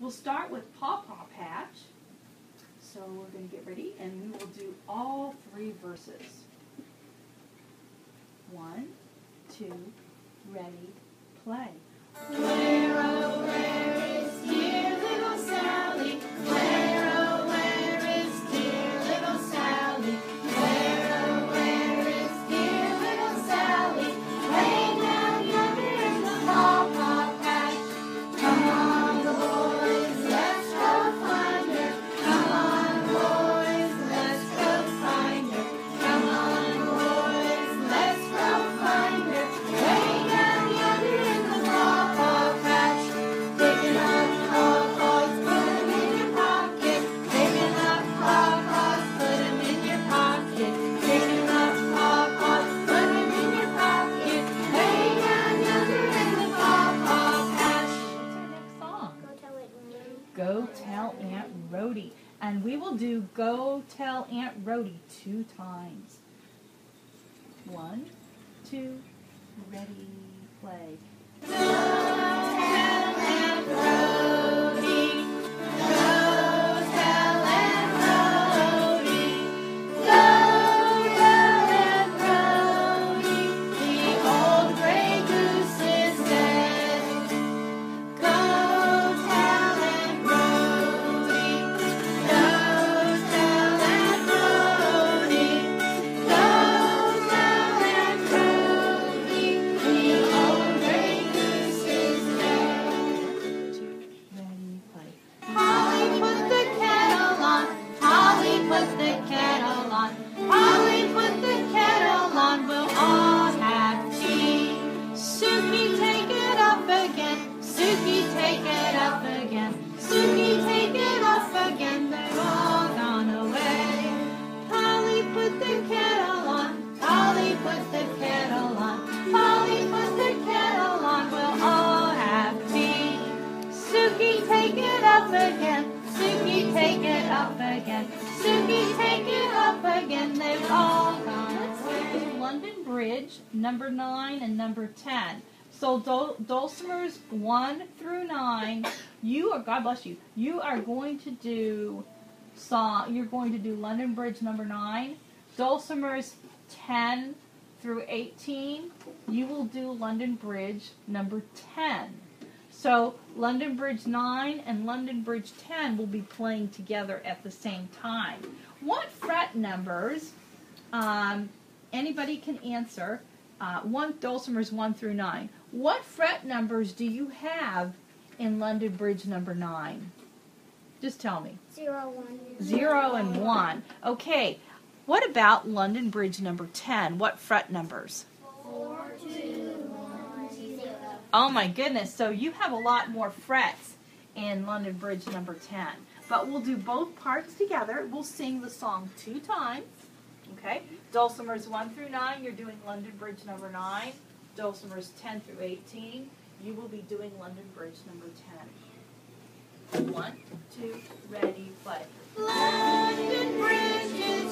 We'll start with Paw Paw Patch. So we're going to get ready and we will do all three verses. One, two, ready, play. Oh, Go tell Aunt Rhody. And we will do Go Tell Aunt Rhody two times. One, two, ready, play. Up again. Suki, take it up again. They've all gone away. London Bridge, number nine and number ten. So Dul- Dulcimers one through nine, you are God bless you. You are going to do song. You're going to do London Bridge number nine. Dulcimers ten through eighteen. You will do London Bridge number ten. So London Bridge 9 and London Bridge 10 will be playing together at the same time. What fret numbers, um, anybody can answer, uh, one dulcimers 1 through 9. What fret numbers do you have in London Bridge number 9? Just tell me. Zero, one. 0 and 1. Okay. What about London Bridge number 10? What fret numbers? Four, two, one, zero. Oh my goodness. So you have a lot more frets in London Bridge number 10. But we'll do both parts together. We'll sing the song two times. Okay? Dulcimers 1 through 9, you're doing London Bridge number 9. Dulcimers 10 through 18, you will be doing London Bridge number 10. One, two, ready, play. London Bridge